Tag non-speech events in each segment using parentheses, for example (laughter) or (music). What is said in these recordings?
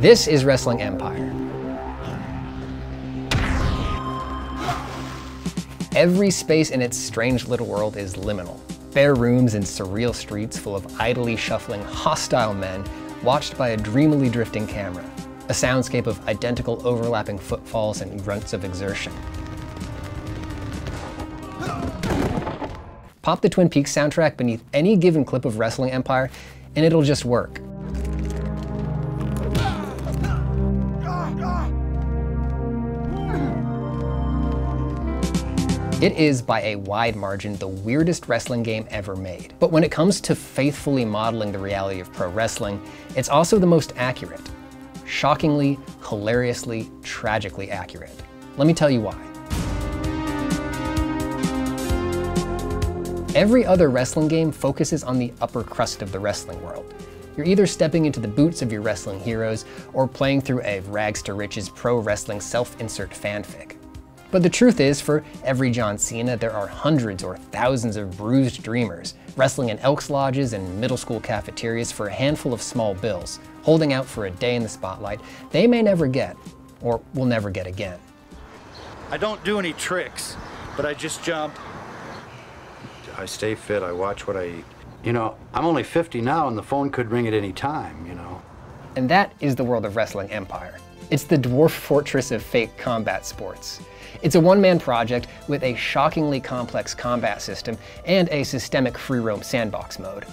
This is Wrestling Empire. Every space in its strange little world is liminal. Bare rooms and surreal streets full of idly shuffling, hostile men watched by a dreamily drifting camera. A soundscape of identical overlapping footfalls and grunts of exertion. Pop the Twin Peaks soundtrack beneath any given clip of Wrestling Empire, and it'll just work. It is by a wide margin the weirdest wrestling game ever made. But when it comes to faithfully modeling the reality of pro wrestling, it's also the most accurate. Shockingly, hilariously, tragically accurate. Let me tell you why. Every other wrestling game focuses on the upper crust of the wrestling world. You're either stepping into the boots of your wrestling heroes or playing through a rags to riches pro wrestling self-insert fanfic. But the truth is, for every John Cena, there are hundreds or thousands of bruised dreamers, wrestling in Elks Lodges and middle school cafeterias for a handful of small bills, holding out for a day in the spotlight they may never get, or will never get again. I don't do any tricks, but I just jump. I stay fit, I watch what I eat. You know, I'm only 50 now and the phone could ring at any time, you know. And that is the world of Wrestling Empire. It's the dwarf fortress of fake combat sports. It's a one-man project with a shockingly complex combat system and a systemic free roam sandbox mode.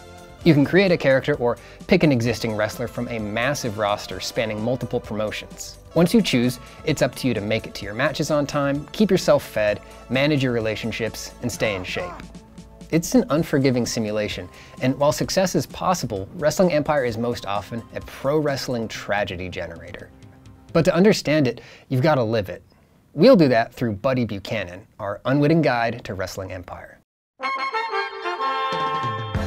You can create a character or pick an existing wrestler from a massive roster spanning multiple promotions. Once you choose, it's up to you to make it to your matches on time, keep yourself fed, manage your relationships, and stay in shape. It's an unforgiving simulation, and while success is possible, Wrestling Empire is most often a pro wrestling tragedy generator. But to understand it, you've got to live it. We'll do that through Buddy Buchanan, our unwitting guide to Wrestling Empire.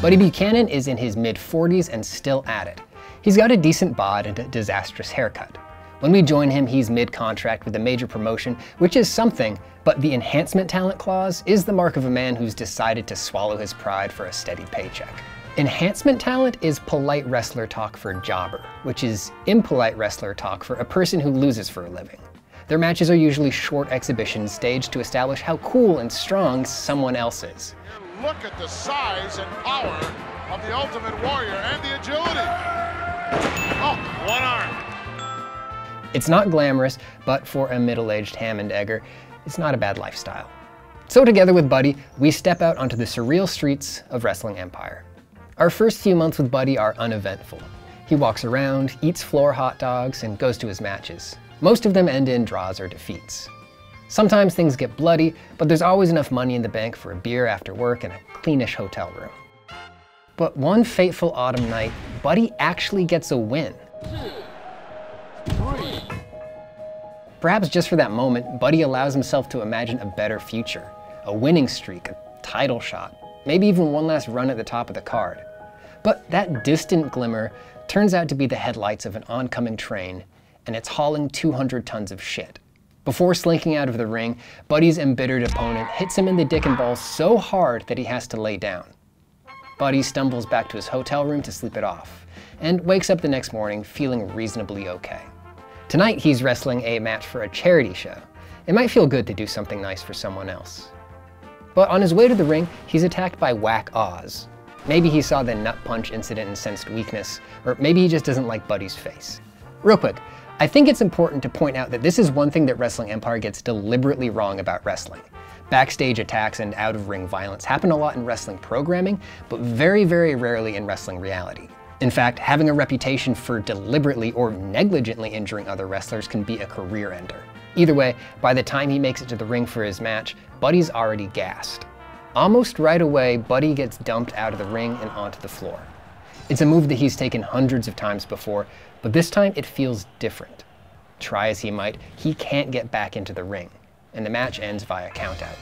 Buddy Buchanan is in his mid-40s and still at it. He's got a decent bod and a disastrous haircut. When we join him, he's mid-contract with a major promotion, which is something, but the enhancement talent clause is the mark of a man who's decided to swallow his pride for a steady paycheck. Enhancement talent is polite wrestler talk for jobber, which is impolite wrestler talk for a person who loses for a living. Their matches are usually short exhibitions staged to establish how cool and strong someone else is. Look at the size and power of the Ultimate Warrior and the agility. Oh, one arm. It's not glamorous, but for a middle-aged ham-and-egger, it's not a bad lifestyle. So together with Buddy, we step out onto the surreal streets of Wrestling Empire. Our first few months with Buddy are uneventful. He walks around, eats floor hot dogs, and goes to his matches. Most of them end in draws or defeats. Sometimes things get bloody, but there's always enough money in the bank for a beer after work and a cleanish hotel room. But one fateful autumn night, Buddy actually gets a win. Perhaps just for that moment, Buddy allows himself to imagine a better future, a winning streak, a title shot, maybe even one last run at the top of the card. But that distant glimmer turns out to be the headlights of an oncoming train and it's hauling 200 tons of shit. Before slinking out of the ring, Buddy's embittered opponent hits him in the dick and balls so hard that he has to lay down. Buddy stumbles back to his hotel room to sleep it off, and wakes up the next morning feeling reasonably okay. Tonight he's wrestling a match for a charity show. It might feel good to do something nice for someone else. But on his way to the ring, he's attacked by Whack Oz. Maybe he saw the nut punch incident and sensed weakness, or maybe he just doesn't like Buddy's face. Real quick, I think it's important to point out that this is one thing that Wrestling Empire gets deliberately wrong about wrestling. Backstage attacks and out-of-ring violence happen a lot in wrestling programming, but very, very rarely in wrestling reality. In fact, having a reputation for deliberately or negligently injuring other wrestlers can be a career ender. Either way, by the time he makes it to the ring for his match, Buddy's already gassed. Almost right away, Buddy gets dumped out of the ring and onto the floor. It's a move that he's taken hundreds of times before, but this time it feels different. Try as he might, he can't get back into the ring, and the match ends via countout.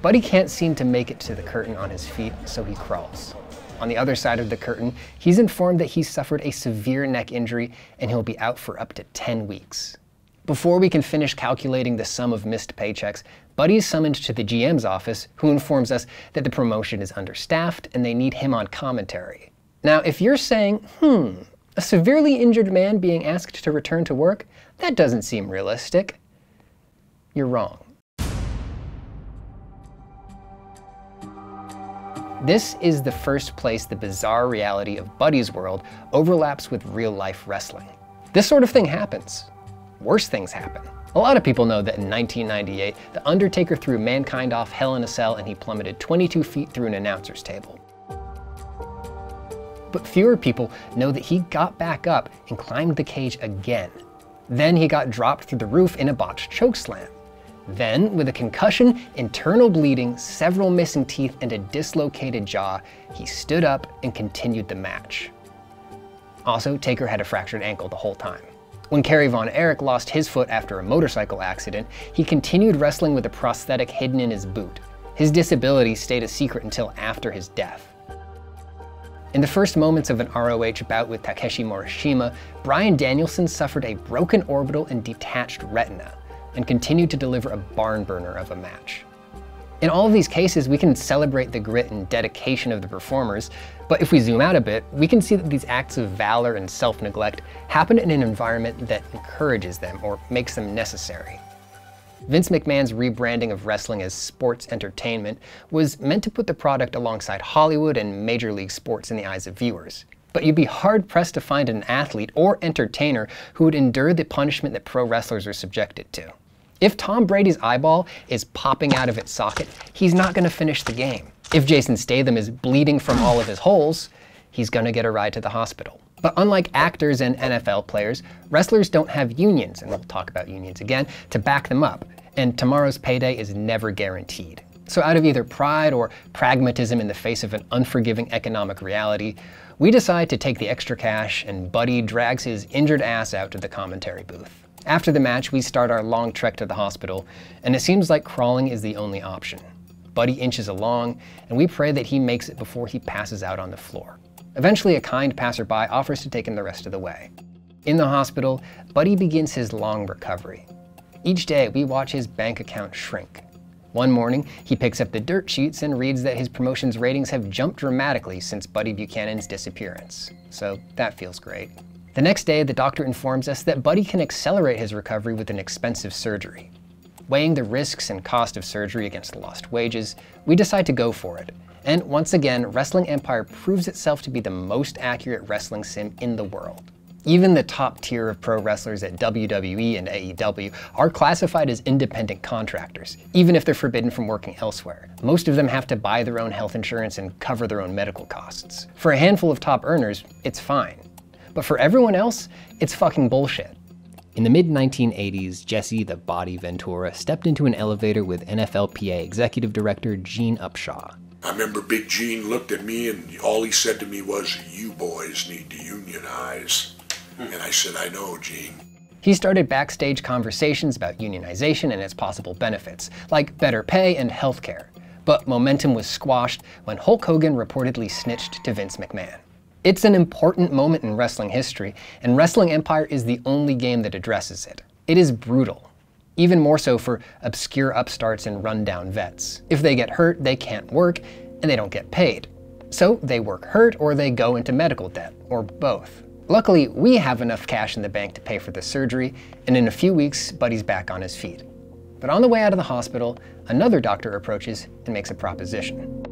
Buddy can't seem to make it to the curtain on his feet, so he crawls. On the other side of the curtain, he's informed that he suffered a severe neck injury and he'll be out for up to 10 weeks. Before we can finish calculating the sum of missed paychecks, Buddy is summoned to the GM's office, who informs us that the promotion is understaffed and they need him on commentary. Now, if you're saying, hmm, A severely injured man being asked to return to work? That doesn't seem realistic. You're wrong. This is the first place the bizarre reality of Buddy's world overlaps with real life wrestling. This sort of thing happens. Worse things happen. A lot of people know that in 1998, The Undertaker threw Mankind off Hell in a Cell and he plummeted 22 feet through an announcer's table. But fewer people know that he got back up and climbed the cage again. Then he got dropped through the roof in a botched chokeslam. Then, with a concussion, internal bleeding, several missing teeth, and a dislocated jaw, he stood up and continued the match. Also, Taker had a fractured ankle the whole time. When Kerry Von Erich lost his foot after a motorcycle accident, he continued wrestling with a prosthetic hidden in his boot. His disability stayed a secret until after his death. In the first moments of an ROH bout with Takeshi Morishima, Bryan Danielson suffered a broken orbital and detached retina, and continued to deliver a barn burner of a match. In all of these cases, we can celebrate the grit and dedication of the performers, but if we zoom out a bit, we can see that these acts of valor and self-neglect happen in an environment that encourages them or makes them necessary. Vince McMahon's rebranding of wrestling as sports entertainment was meant to put the product alongside Hollywood and Major League Sports in the eyes of viewers. But you'd be hard pressed to find an athlete or entertainer who would endure the punishment that pro wrestlers are subjected to. If Tom Brady's eyeball is popping out of its socket, he's not going to finish the game. If Jason Statham is bleeding from all of his holes, he's going to get a ride to the hospital. But unlike actors and NFL players, wrestlers don't have unions, and we'll talk about unions again, to back them up, and tomorrow's payday is never guaranteed. So out of either pride or pragmatism in the face of an unforgiving economic reality, we decide to take the extra cash and Buddy drags his injured ass out to the commentary booth. After the match, we start our long trek to the hospital, and it seems like crawling is the only option. Buddy inches along, and we pray that he makes it before he passes out on the floor. Eventually, a kind passerby offers to take him the rest of the way. In the hospital, Buddy begins his long recovery. Each day, we watch his bank account shrink. One morning, he picks up the dirt sheets and reads that his promotion's ratings have jumped dramatically since Buddy Buchanan's disappearance. So that feels great. The next day, the doctor informs us that Buddy can accelerate his recovery with an expensive surgery. Weighing the risks and cost of surgery against lost wages, we decide to go for it. And once again, Wrestling Empire proves itself to be the most accurate wrestling sim in the world. Even the top tier of pro wrestlers at WWE and AEW are classified as independent contractors, even if they're forbidden from working elsewhere. Most of them have to buy their own health insurance and cover their own medical costs. For a handful of top earners, it's fine. But for everyone else, it's fucking bullshit. In the mid 1980s, Jesse the Body Ventura stepped into an elevator with NFLPA Executive Director Gene Upshaw. I remember Big Gene looked at me and all he said to me was, You boys need to unionize. Hmm. And I said, I know, Gene. He started backstage conversations about unionization and its possible benefits, like better pay and health care. But momentum was squashed when Hulk Hogan reportedly snitched to Vince McMahon. It's an important moment in wrestling history, and Wrestling Empire is the only game that addresses it. It is brutal, even more so for obscure upstarts and rundown vets. If they get hurt, they can't work, and they don't get paid. So they work hurt or they go into medical debt, or both. Luckily, we have enough cash in the bank to pay for the surgery, and in a few weeks, Buddy's back on his feet. But on the way out of the hospital, another doctor approaches and makes a proposition.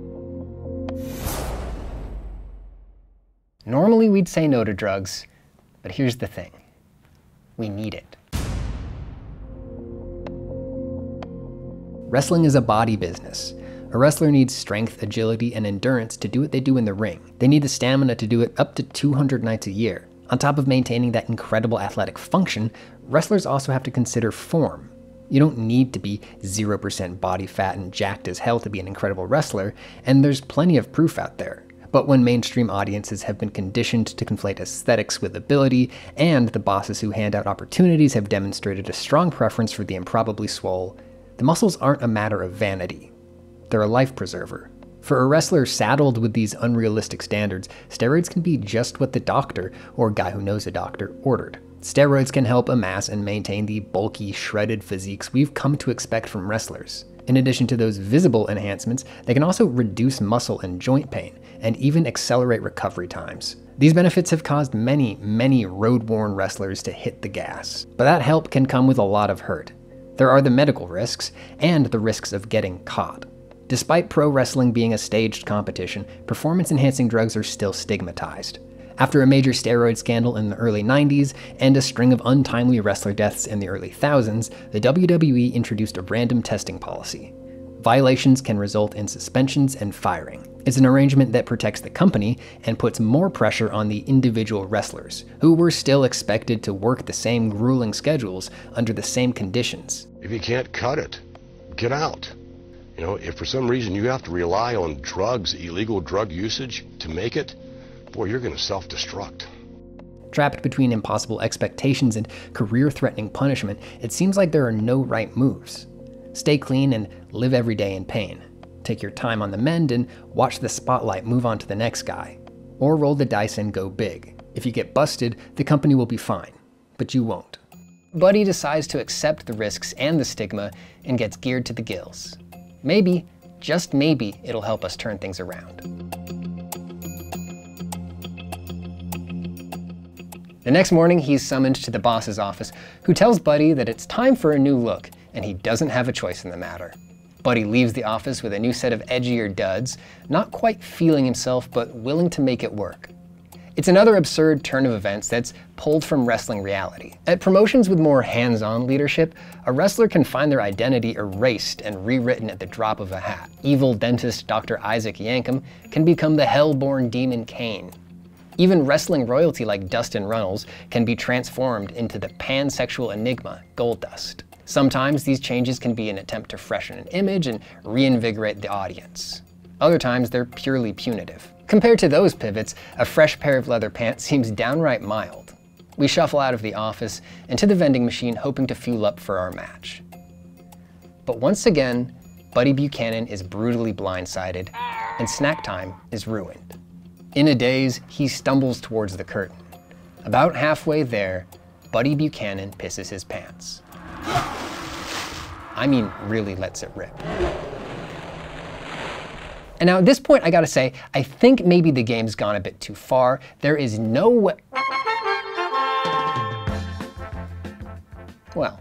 Normally we'd say no to drugs, but here's the thing. We need it. Wrestling is a body business. A wrestler needs strength, agility, and endurance to do what they do in the ring. They need the stamina to do it up to 200 nights a year. On top of maintaining that incredible athletic function, wrestlers also have to consider form. You don't need to be 0% body fat and jacked as hell to be an incredible wrestler, and there's plenty of proof out there. But when mainstream audiences have been conditioned to conflate aesthetics with ability, and the bosses who hand out opportunities have demonstrated a strong preference for the improbably swole, the muscles aren't a matter of vanity. They're a life preserver. For a wrestler saddled with these unrealistic standards, steroids can be just what the doctor, or guy who knows a doctor, ordered. Steroids can help amass and maintain the bulky, shredded physiques we've come to expect from wrestlers. In addition to those visible enhancements, they can also reduce muscle and joint pain, and even accelerate recovery times. These benefits have caused many, many road worn wrestlers to hit the gas. But that help can come with a lot of hurt. There are the medical risks, and the risks of getting caught. Despite pro wrestling being a staged competition, performance enhancing drugs are still stigmatized. After a major steroid scandal in the early 90s and a string of untimely wrestler deaths in the early thousands, the WWE introduced a random testing policy. Violations can result in suspensions and firing. It's an arrangement that protects the company and puts more pressure on the individual wrestlers, who were still expected to work the same grueling schedules under the same conditions. If you can't cut it, get out. You know, if for some reason you have to rely on drugs, illegal drug usage to make it, boy, you're going to self destruct. Trapped between impossible expectations and career threatening punishment, it seems like there are no right moves. Stay clean and live every day in pain. Take your time on the mend and watch the spotlight move on to the next guy. Or roll the dice and go big. If you get busted, the company will be fine, but you won't. Buddy decides to accept the risks and the stigma and gets geared to the gills. Maybe, just maybe, it'll help us turn things around. The next morning, he's summoned to the boss's office, who tells Buddy that it's time for a new look, and he doesn't have a choice in the matter. Buddy leaves the office with a new set of edgier duds, not quite feeling himself, but willing to make it work. It's another absurd turn of events that's pulled from wrestling reality. At promotions with more hands-on leadership, a wrestler can find their identity erased and rewritten at the drop of a hat. Evil dentist Dr. Isaac Yankem can become the hell-born demon Kane, even wrestling royalty like Dustin Runnels can be transformed into the pansexual enigma, Goldust. Sometimes these changes can be an attempt to freshen an image and reinvigorate the audience. Other times they're purely punitive. Compared to those pivots, a fresh pair of leather pants seems downright mild. We shuffle out of the office and to the vending machine hoping to fuel up for our match. But once again, Buddy Buchanan is brutally blindsided, and snack time is ruined. In a daze, he stumbles towards the curtain. About halfway there, Buddy Buchanan pisses his pants. I mean, really lets it rip. And now at this point, I gotta say, I think maybe the game's gone a bit too far. There is no way. Well,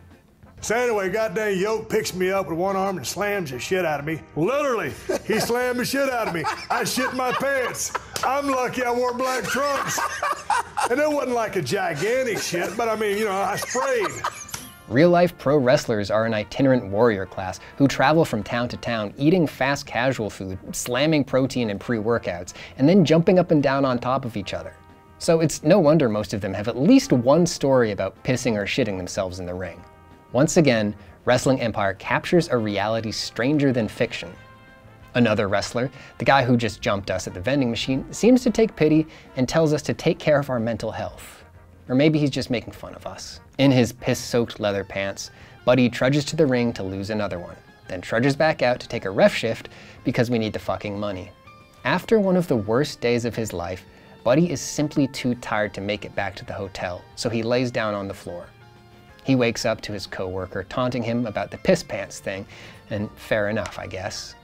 so anyway, goddamn Yoke picks me up with one arm and slams the shit out of me. Literally, he (laughs) slammed the shit out of me. I shit my pants. I'm lucky I wore black trunks. And it wasn't like a gigantic shit, but I mean, you know, I sprayed. Real life pro wrestlers are an itinerant warrior class who travel from town to town eating fast casual food, slamming protein and pre workouts, and then jumping up and down on top of each other. So it's no wonder most of them have at least one story about pissing or shitting themselves in the ring. Once again, Wrestling Empire captures a reality stranger than fiction. Another wrestler, the guy who just jumped us at the vending machine, seems to take pity and tells us to take care of our mental health. Or maybe he's just making fun of us. In his piss-soaked leather pants, Buddy trudges to the ring to lose another one, then trudges back out to take a ref shift because we need the fucking money. After one of the worst days of his life, Buddy is simply too tired to make it back to the hotel, so he lays down on the floor. He wakes up to his coworker taunting him about the piss pants thing, and fair enough, I guess.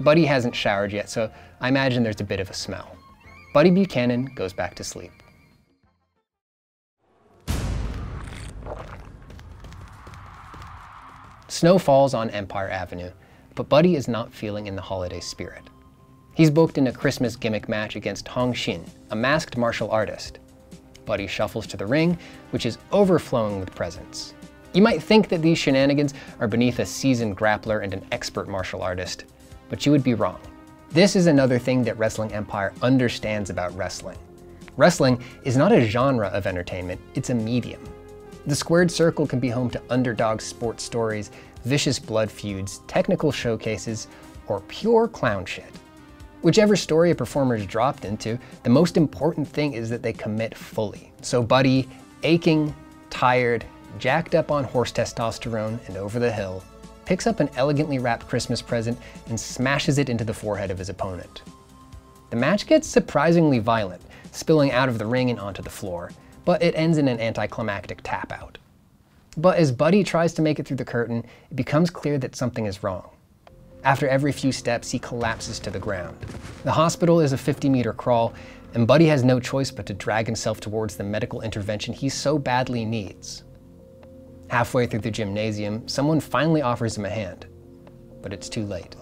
Buddy hasn't showered yet, so I imagine there's a bit of a smell. Buddy Buchanan goes back to sleep. Snow falls on Empire Avenue, but Buddy is not feeling in the holiday spirit. He's booked in a Christmas gimmick match against Hong Shin, a masked martial artist. Buddy shuffles to the ring, which is overflowing with presents. You might think that these shenanigans are beneath a seasoned grappler and an expert martial artist, but you would be wrong. This is another thing that Wrestling Empire understands about wrestling. Wrestling is not a genre of entertainment, it's a medium. The squared circle can be home to underdog sports stories, vicious blood feuds, technical showcases, or pure clown shit. Whichever story a performer is dropped into, the most important thing is that they commit fully. So Buddy, aching, tired, jacked up on horse testosterone and over the hill, picks up an elegantly wrapped Christmas present and smashes it into the forehead of his opponent. The match gets surprisingly violent, spilling out of the ring and onto the floor, but it ends in an anticlimactic tap out. But as Buddy tries to make it through the curtain, it becomes clear that something is wrong. After every few steps, he collapses to the ground. The hospital is a 50 meter crawl, and Buddy has no choice but to drag himself towards the medical intervention he so badly needs. Halfway through the gymnasium, someone finally offers him a hand, but it's too late.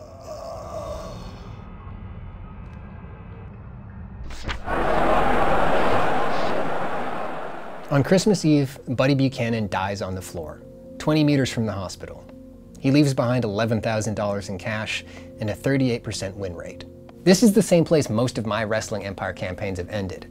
On Christmas Eve, Buddy Buchanan dies on the floor, 20 meters from the hospital. He leaves behind $11,000 in cash and a 38% win rate. This is the same place most of my Wrestling Empire campaigns have ended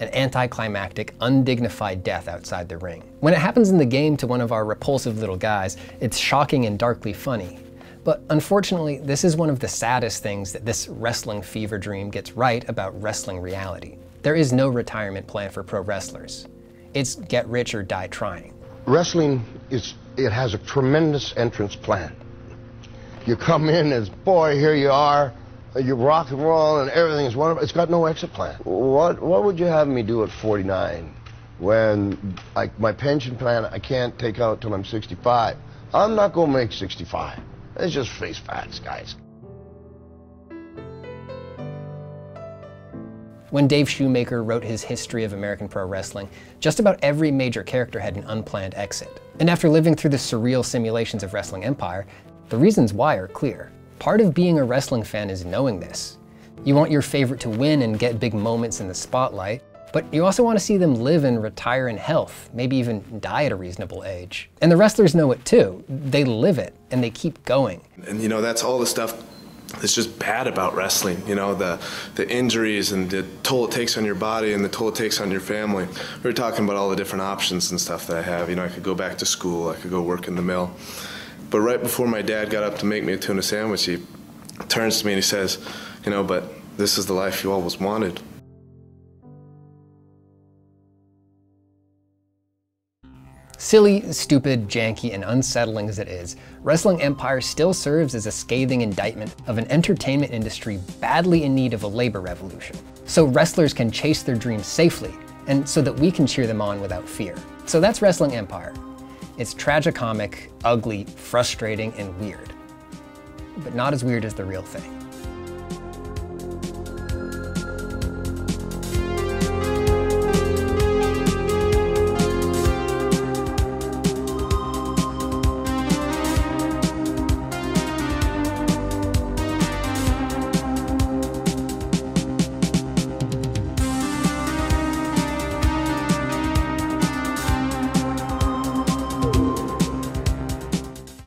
an anticlimactic, undignified death outside the ring. When it happens in the game to one of our repulsive little guys, it's shocking and darkly funny. But unfortunately, this is one of the saddest things that this wrestling fever dream gets right about wrestling reality. There is no retirement plan for pro wrestlers. It's get rich or die trying. Wrestling is it has a tremendous entrance plan. You come in as boy, here you are, you rock and roll and everything is wonderful. It's got no exit plan. What what would you have me do at 49 when I, my pension plan I can't take out till I'm 65? I'm not going to make 65. Let's just face facts, guys. When Dave Shoemaker wrote his history of American pro wrestling, just about every major character had an unplanned exit. And after living through the surreal simulations of Wrestling Empire, the reasons why are clear. Part of being a wrestling fan is knowing this. You want your favorite to win and get big moments in the spotlight, but you also want to see them live and retire in health, maybe even die at a reasonable age. And the wrestlers know it too. They live it and they keep going. And you know, that's all the stuff it's just bad about wrestling. You know, the the injuries and the toll it takes on your body and the toll it takes on your family. We were talking about all the different options and stuff that I have. You know, I could go back to school, I could go work in the mill. But right before my dad got up to make me a tuna sandwich, he turns to me and he says, "You know, but this is the life you always wanted." Silly, stupid, janky, and unsettling as it is, Wrestling Empire still serves as a scathing indictment of an entertainment industry badly in need of a labor revolution. So wrestlers can chase their dreams safely, and so that we can cheer them on without fear. So that's Wrestling Empire. It's tragicomic, ugly, frustrating, and weird. But not as weird as the real thing.